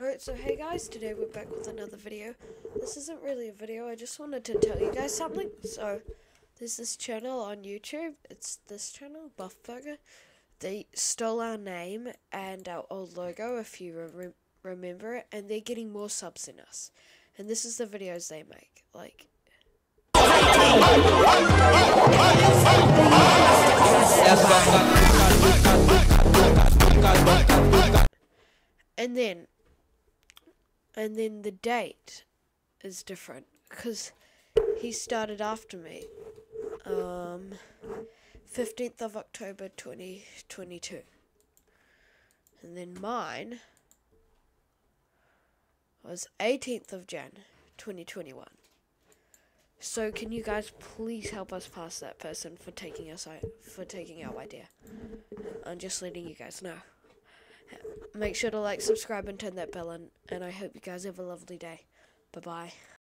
Alright, so hey guys, today we're back with another video. This isn't really a video, I just wanted to tell you guys something. So, there's this channel on YouTube, it's this channel, Buff Burger. They stole our name and our old logo, if you re remember it, and they're getting more subs than us. And this is the videos they make. Like, and then and then the date is different because he started after me um 15th of october 2022 and then mine was 18th of jan 2021 so can you guys please help us pass that person for taking us for taking our idea? I'm just letting you guys know Make sure to like, subscribe, and turn that bell on. And I hope you guys have a lovely day. Bye bye.